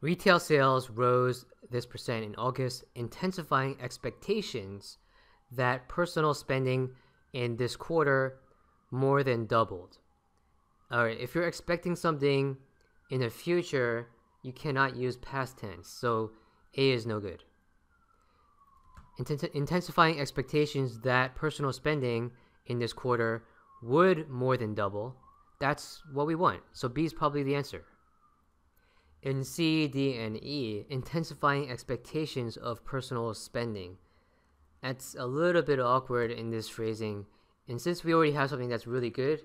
Retail sales rose this percent in August, intensifying expectations that personal spending in this quarter more than doubled. All right, if you're expecting something in the future, you cannot use past tense, so A is no good. Inten intensifying expectations that personal spending in this quarter would more than double. That's what we want, so B is probably the answer. In C, D, and E, intensifying expectations of personal spending. That's a little bit awkward in this phrasing, and since we already have something that's really good,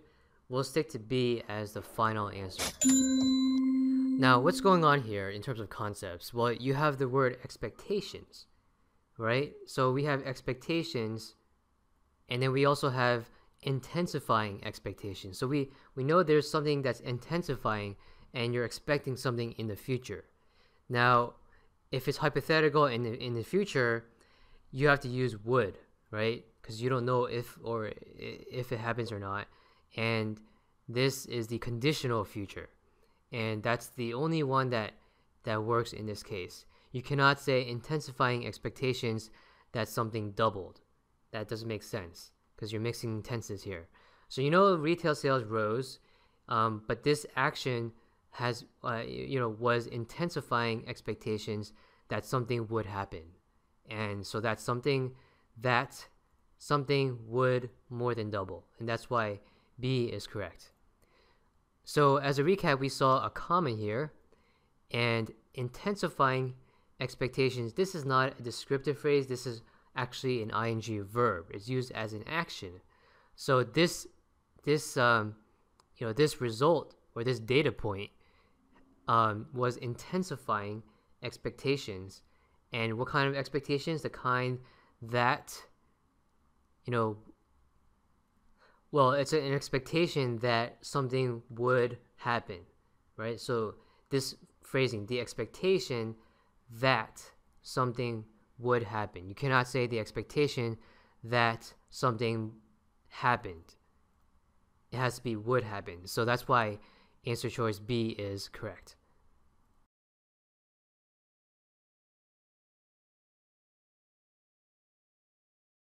we'll stick to B as the final answer. Now, what's going on here in terms of concepts? Well, you have the word expectations, right? So we have expectations, and then we also have intensifying expectations. So we, we know there's something that's intensifying and you're expecting something in the future. Now, if it's hypothetical in the, in the future, you have to use would, right? Because you don't know if or if it happens or not. And this is the conditional future. And that's the only one that, that works in this case. You cannot say intensifying expectations that something doubled. That doesn't make sense because you're mixing tenses here. So you know retail sales rose, um, but this action has uh, you know was intensifying expectations that something would happen, and so that's something that something would more than double, and that's why B is correct. So as a recap, we saw a comma here, and intensifying expectations. This is not a descriptive phrase. This is actually an ing verb. It's used as an action. So this this um, you know this result or this data point um, was intensifying expectations. And what kind of expectations? The kind that you know well it's an expectation that something would happen right so this phrasing the expectation that something would happen. You cannot say the expectation that something happened. It has to be would happen. So that's why answer choice B is correct.